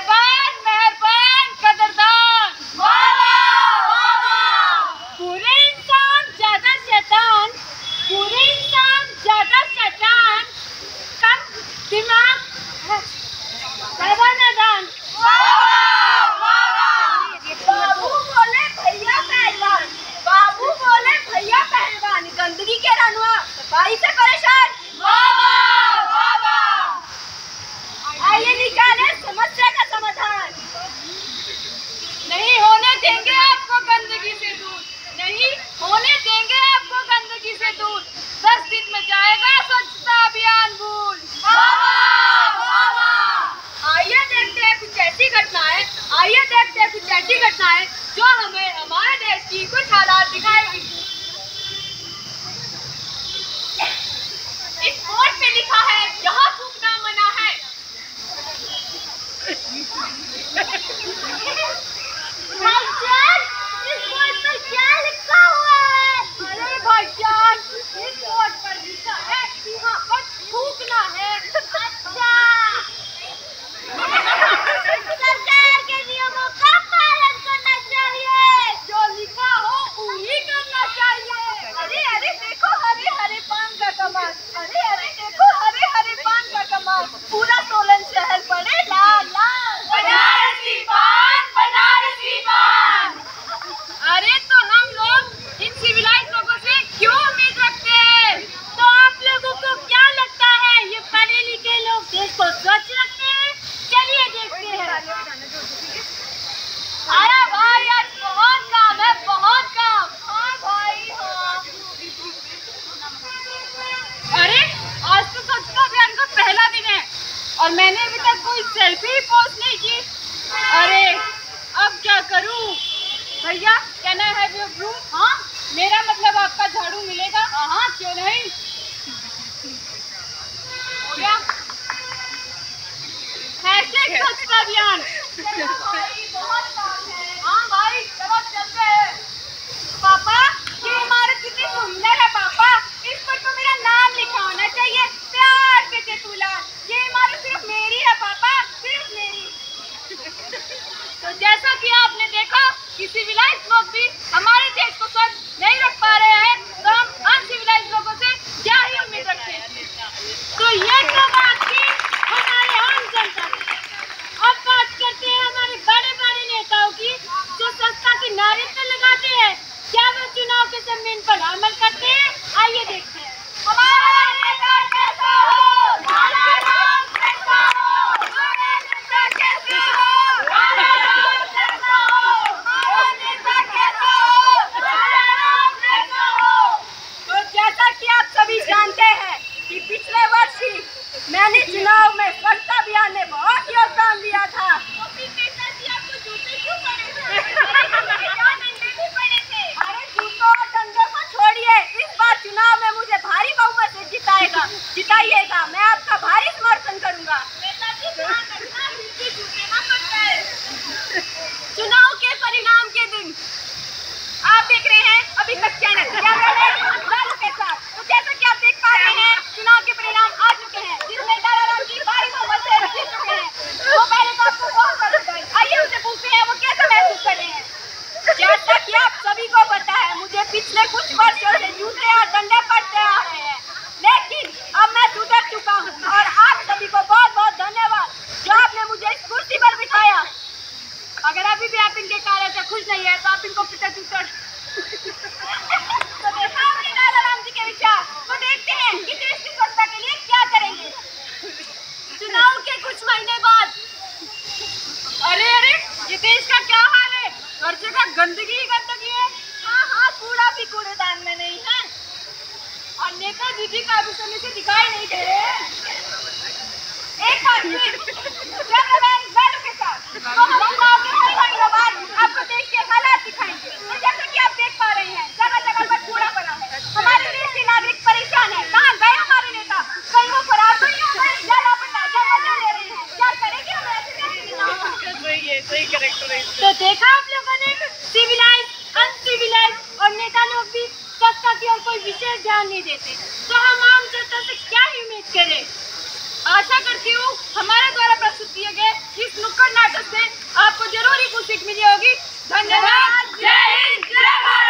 मेहरबान मेहरबान कदरदान। पूरे इंसान ज़्यादा शैतान पूरे इंसान ज़्यादा शैतान कम दिमाग ऐसी घटनाएँ जो हमें हमारे देश की कुछ हालात दिखाएगी इस बोर्ड पे लिखा है, यहाँ थूकना मना है। इस लिखा है? अरे पर लिखा है यहाँ पर थूकना है अच्छा सरकार के नियमों का पालन करना चाहिए जो लिखा हो वही करना चाहिए अरे अरे देखो हरे हरे पान का कमाल अरे अरे देखो हरे हरे पान का कमाल पूरा सोलन शहर पड़े लाल लाल बनारसी पान बनारसी पान अरे तो हम लोग इन सिविलाइज लोगों से क्यों उम्मीद रखते हैं तो आप लोगों को क्या लगता है ये पढ़े लिखे लोग देश को स्वच्छ रखते हैं। चलिए देखते हैं। अरे भाई, आज बहुत काम है, बहुत काम। हाँ भाई हाँ। अरे, आज तो स्वच्छता अभियान का पहला दिन है। और मैंने अभी तक कोई सेल्फी पोस्ट नहीं की। अरे, अब क्या करूँ? भैया can I have your broom हाँ मेरा मतलब आपका झाड़ू मिलेगा। हाँ क्यों नहीं? स्वच्छता अभियान। हाँ। भाई चलो चलते हैं पापा ये इमारत कितनी सुंदर है पापा इस पर तो मेरा नाम लिखा होना चाहिए प्यार से तेतुलाल ये इमारत सिर्फ़ मेरी है पापा सिर्फ़ मेरी तो जैसा कि आपने देखा कि सिविलाइज लोग भी हमारे देश को स्वच्छ नहीं रख पा रहे हैं तो हम अनसिविलाइज लोगों से क्या ही उम्मीद रखते हैं तो ये तो बात थी हमारे आम जनता की अब बात करते हैं हमारे बड़े बड़े नेताओं की जो संस्था की नारे पे लगाते हैं क्या के समय पर अमल करते हैं। आइए देखते हैं हमारा नेता कैसा हो हमारा नाम कैसा हो हमारा नेता कैसा हो हमारा नाम कैसा हो हमारा नेता कैसा हो हमारा नाम कैसा हो तो जैसा कि आप सभी जानते हैं कि पिछले वर्ष ही मैंने चुनाव में स्वच्छता अभियान में बहुत योगदान दिया था अरे जूतों और डंडों को छोड़िए इस बार चुनाव में मुझे भारी बहुमत से जिताइएगा। मैं आपका भारी समर्थन करूँगा। चुनाव के परिणाम के दिन, आप देख रहे हैं, अभी तक चैनल तो चुनाव के परिणाम आ चुके हैं। जिसमें की भारी बहुमत से चुके हैं। वो पहले तो आपको बहुत पसंद है आइए उनसे पूछते हैं वो कैसा महसूस कर रहे हैं जैसा कि आप सभी को पता है मुझे पिछले कुछ वर्षों से जूते और डंडे पड़ते आ रहे हैं लेकिन अब मैं सुधर चुका हूँ और आप सभी को बहुत बहुत धन्यवाद जो आपने मुझे इस कुर्सी पर बिठाया अगर अभी भी आप इनके कार्य से खुश नहीं है तो आप इनको पिटा चुटर तो देखा आपने दादाराम जी के विचार तो देखते हैं कि देश की स्वच्छता के लिए क्या करेंगे चुनाव के कुछ महीने बाद अरे अरे ये देश का क्या हाल है? हर जगह गंदगी ही गंदगी है। हाँ हाँ कूड़ा भी कूड़ेदान में नहीं है। और नेता नेताजी भी काफ़ी समय से दिखाई नहीं दे रहे। तो देखा आप लोगों ने? सिविलाइज अनसिविलाइज और नेता लोग भी सत्ता की ओर कोई विशेष ध्यान नहीं देते। तो हम आम जनता से क्या उम्मीद करें? आशा करती हूँ हमारे द्वारा प्रस्तुत किए गए इस नुक्कड़ नाटक से आपको ज़रूर ही कुछ सीख मिली होगी। धन्यवाद। जय हिंद। जय भारत।